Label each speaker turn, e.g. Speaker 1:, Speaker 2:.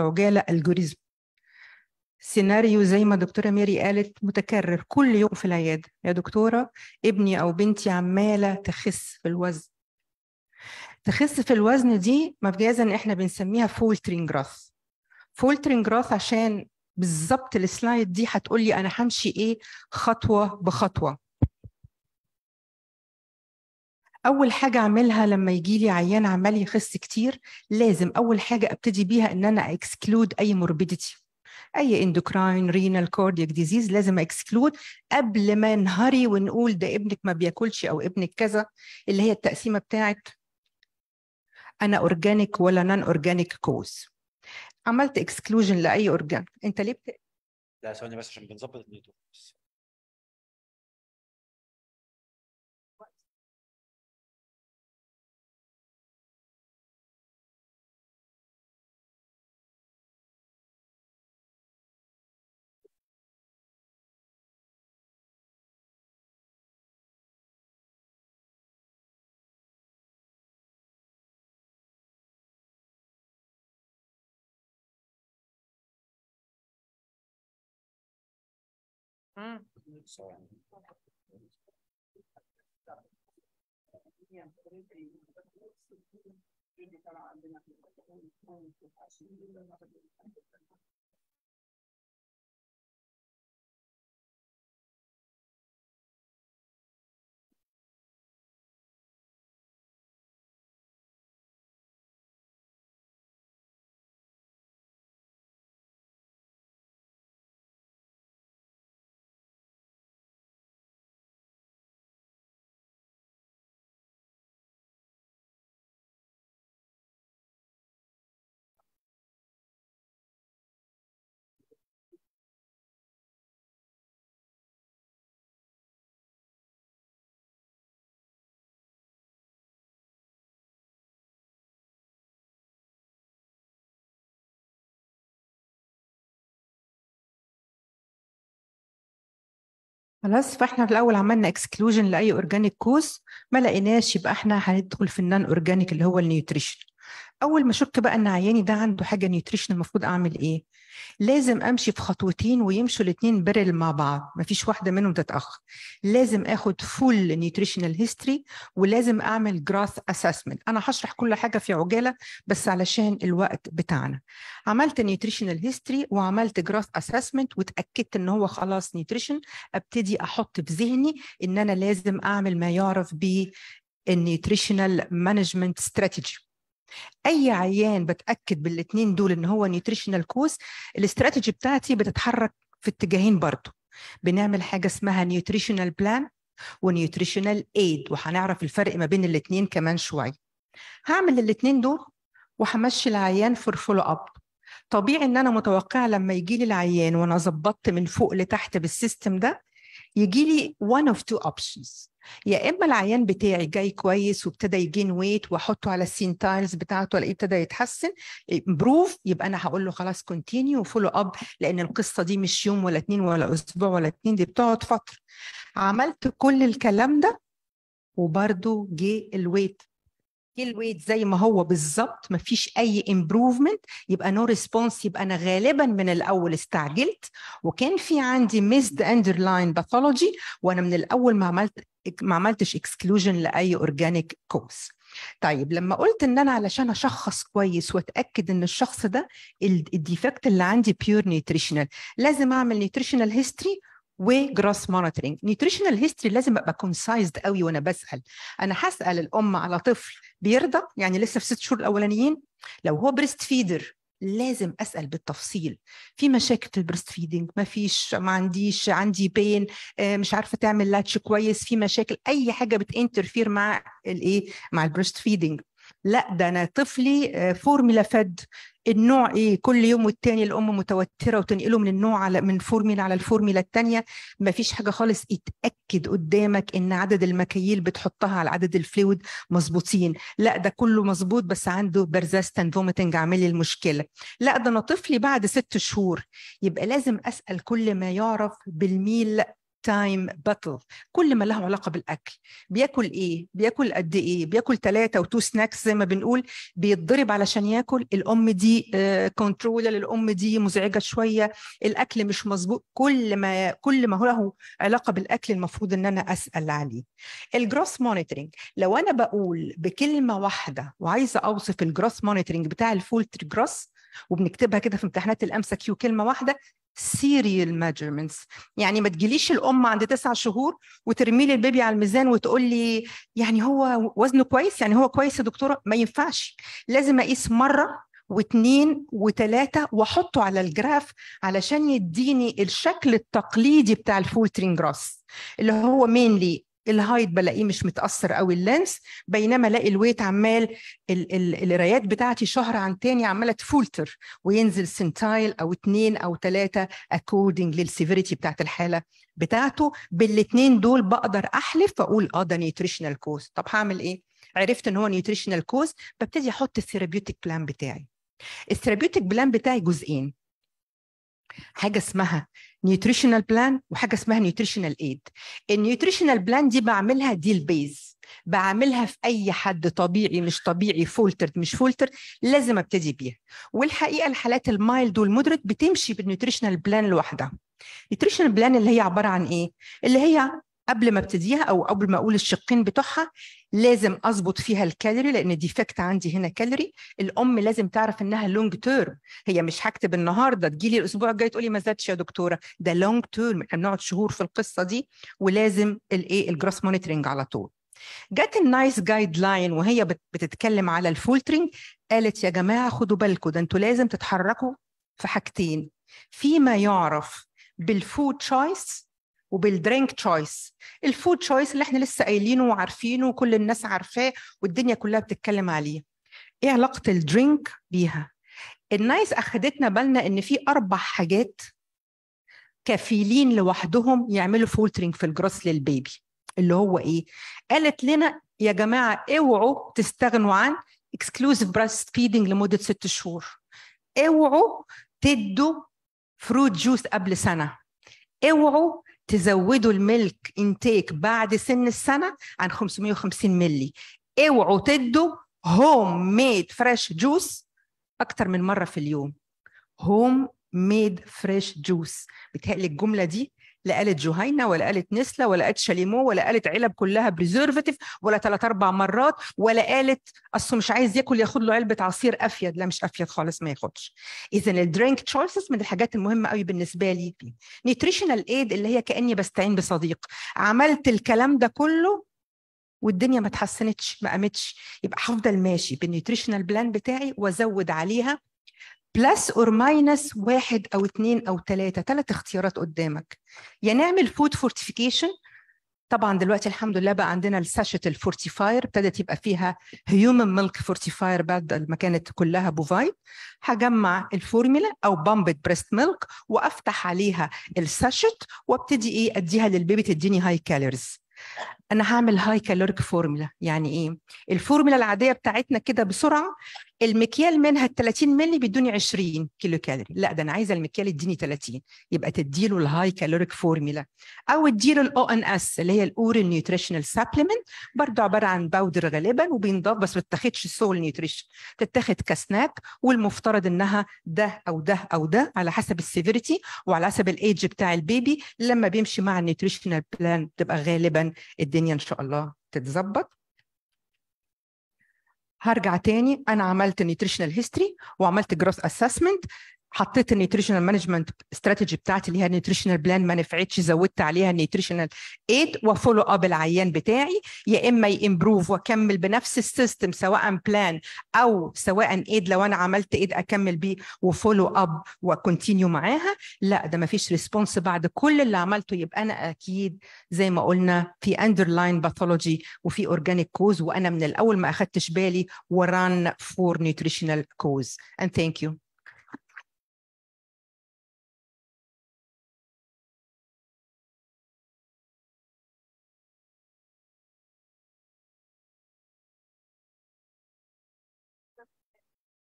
Speaker 1: عجالة algorithm. سيناريو زي ما دكتورة ميري قالت متكرر كل يوم في العيادة. يا دكتورة ابني أو بنتي عمالة تخس في الوزن. تخس في الوزن دي مجازا إحنا بنسميها faltering growth. faltering growth عشان بالظبط ال slide دي هتقول لي أنا همشي إيه؟ خطوة بخطوة. أول حاجة أعملها لما يجي لي عيان عمال يخس كتير لازم أول حاجة أبتدي بيها إن أنا exclude أي morbidity أي endocrine renal cardiac disease لازم exclude قبل ما نهري ونقول ده ابنك ما بياكلش أو ابنك كذا اللي هي التقسيمة بتاعت أنا organic ولا non organic cause عملت exclusion لأي organ أنت ليه بت...
Speaker 2: لا ثواني بس عشان بنظبط Hmm.
Speaker 1: خلاص فإحنا في الأول عملنا exclusion لأي organic cause ما لقيناش يبقى إحنا هندخل في ال non organic اللي هو ال nutrition أول ما اشك بقى إن عياني ده عنده حاجة nutrition المفروض أعمل إيه؟ لازم أمشي في خطوتين ويمشوا الاثنين parallel مع بعض مفيش واحدة منهم تتأخر. لازم آخد full nutritional history ولازم أعمل growth assessment أنا هشرح كل حاجة في عجالة بس علشان الوقت بتاعنا. عملت nutritional history وعملت growth assessment واتاكدت إن هو خلاص nutrition أبتدي أحط في ذهني إن أنا لازم أعمل ما يعرف بال nutritional management strategy أي عيان بتأكد بالاثنين دول إن هو nutritional cause ال strategy بتاعتي بتتحرك في اتجاهين برضه بنعمل حاجة اسمها nutritional plan و nutritional aid وهنعرف الفرق ما بين الاثنين كمان شوية. هعمل الاثنين دول وهمشي العيان for follow up طبيعي إن أنا متوقعة لما يجي لي العيان وأنا ظبطت من فوق لتحت بال system ده يجي لي one of two options. يا إما العيان بتاعي جاي كويس وابتدى ي gain weight وأحطه على ال centiles بتاعته الاقيه ابتدى يتحسن improve يبقى أنا هقول له خلاص continue و follow up لأن القصة دي مش يوم ولا اتنين ولا أسبوع ولا اتنين دي بتقعد فترة. عملت كل الكلام ده وبرده جه ال weight ال weight زي ما هو بالظبط مفيش أي improvement يبقى no no response يبقى أنا غالبا من الأول استعجلت. وكان في عندي missed underlying pathology وأنا من الأول ما عملت ما عملتش exclusion لأي organic cause طيب لما قلت إن أنا علشان أشخص كويس وأتأكد إن الشخص ده ال defect اللي عندي pure nutritional لازم أعمل nutritional history و growth monitoring nutritional history لازم أبقى concised قوي وأنا بسأل. أنا هسأل الأم على طفل بيرضع يعني لسه في ست شهور الأولانيين لو هو breast feeder لازم أسأل بالتفصيل. في مشاكل في ال breast feeding ما فيش ما عنديش عندي pain مش عارفة تعمل latch كويس في مشاكل أي حاجة بت interfere مع الايه مع ال breast feeding لا ده أنا طفلي formula fed. النوع إيه؟ كل يوم والتاني الأم متوترة وتنقله من النوع على من فورميلا على الفورميلا الثانية ما فيش حاجة خالص. اتأكد قدامك إن عدد المكاييل بتحطها على عدد ال fluid مظبوطين. لا ده كله مظبوط بس عنده persistent vomiting عامل لي المشكلة. لا ده أنا طفلي بعد ست شهور. يبقى لازم أسأل كل ما يعرف بال meal time battle كل ما له علاقة بالأكل. بياكل إيه؟ بياكل قد إيه؟ بياكل ثلاثة و two snacks زي ما بنقول. بيتضرب علشان ياكل. الأم دي controller الأم دي مزعجة شوية. الأكل مش مظبوط. كل ما كل ما هو له علاقة بالأكل المفروض إن أنا أسأل عليه. ال growth monitoring لو أنا بقول بكلمة واحدة وعايزة أوصف ال growth monitoring بتاع ال faltering growth وبنكتبها كده في امتحانات ال MCQ كلمة واحدة serial measurements. يعني ما تجيليش الأم عند تسع شهور وترمي لي ال baby على الميزان وتقول لي يعني هو وزنه كويس؟ يعني هو كويس يا دكتورة؟ ما ينفعش. لازم أقيس مرة واثنين وثلاثة وأحطه على ال graph علشان يديني الشكل التقليدي بتاع ال faltering growth اللي هو mainly ال height بلاقيه مش متأثر قوي ال length بينما الاقي ال weight عمال ال- ال- القرايات بتاعتي شهر عن تاني عمالة ت falter وينزل centile أو اتنين أو ثلاثة according لل severity بتاعت الحالة بتاعته. بالاثنين دول بقدر أحلف واقول آه ده nutritional cause طب هعمل إيه؟ عرفت إن هو nutritional cause ببتدي أحط ال therapeutic plan بتاعي. ال therapeutic plan بتاعي جزئين. حاجة اسمها nutritional plan وحاجة اسمها nutritional aid ال nutritional plan دي بعملها دي ال base بعملها في أي حد طبيعي مش طبيعي faltered مش falter لازم أبتدي بيها. والحقيقة الحالات ال mild وال moderate بتمشي بال nutritional plan لوحدها. ال nutritional plan اللي هي عبارة عن إيه؟ اللي هي قبل ما ابتديها أو قبل ما أقول الشقين بتوعها لازم أظبط فيها الكالوري لأن defect عندي هنا كالوري. الأم لازم تعرف إنها long term هي مش هكتب النهارده تجيلي الأسبوع الجاي تقولي ما زادش يا دكتورة. ده long term إحنا بنقعد شهور في القصة دي ولازم الايه ال growth monitoring على طول. جت ال NICE guideline وهي بت- بتتكلم على ال faltering قالت يا جماعة خدوا بالكم ده أنتوا لازم تتحركوا في حاجتين. فيما يعرف بال food choice وبال drink choice ال food choice اللي إحنا لسه قايلينه وعارفينه وكل الناس عارفاه والدنيا كلها بتتكلم عليه. إيه علاقة ال drink بيها؟ ال NICE أخدتنا بالنا إن في أربع حاجات كفيلين لوحدهم يعملوا faltering في ال growth لل baby اللي هو إيه؟ قالت لنا يا جماعة اوعوا تستغنوا عن exclusive breast feeding لمدة ست شهور. اوعوا تدوا fruit juice قبل سنة. اوعوا تزودوا ال milk intake بعد سن السنة عن 550 ملي. اوعوا تدوا home made fresh juice أكتر من مرة في اليوم. home made fresh juice بتهيألي الجملة دي لا قالت جهينة ولا قالت نستله ولا قالت شاليمو ولا قالت علب كلها preservative ولا ثلاث أربع مرات ولا قالت اصله مش عايز ياكل ياخد له علبة عصير أفيد. لا مش أفيد خالص ما ياخدش. اذا ال drink choices من الحاجات المهمة قوي بالنسبة لي. nutritional aid اللي هي كأني بستعين بصديق. عملت الكلام ده كله والدنيا ما اتحسنتش ما قامتش. يبقى هفضل ماشي بال nutritional plan بتاعي وأزود عليها plus or minus واحد أو اثنين أو ثلاثة ثلاث اختيارات قدامك. يا نعمل food fortification طبعا دلوقتي الحمد لله بقى عندنا ال sachet ال fortifier ابتدت يبقى فيها human milk fortifier بعد ما كانت كلها bovine هجمع الفورمولا أو pumped breast milk وأفتح عليها ال sachet وأبتدي إيه؟ أديها لل baby تديني high calories أنا هعمل high caloric formula يعني إيه؟ الفورمولا العادية بتاعتنا كده بسرعة المكيال منها ال 30 مللي بيدوني 20 كيلو كالوري. لا ده أنا عايزة المكيال يديني 30 يبقى تديله ال high caloric formula أو اديله ال ONS اللي هي ال oral nutritional supplement برضه عبارة عن powder غالبا وبينضاف بس ما تتاخدش sole nutrition تتاخد كسناك والمفترض إنها ده أو ده أو ده على حسب ال severity وعلى حسب الايدج بتاع ال baby لما بيمشي مع ال nutritional plan تبقى غالبا الدنيا إن شاء الله تتظبط. هرجع تاني. أنا عملت nutritional history وعملت growth assessment حطيت ال nutritional management strategy بتاعتي اللي هي ال nutritional plan ما نفعتش زودت عليها ال nutritional aid و follow up العيان بتاعي. يا إما improve وأكمل بنفس ال system سواء plan أو سواء aid لو أنا عملت aid أكمل بيه و follow up و continue معاها. لا ده ما فيش response بعد كل اللي عملته. يبقى أنا أكيد زي ما قلنا في underlying pathology وفي organic cause وأنا من الأول ما أخدتش بالي و run for nutritional cause and thank you.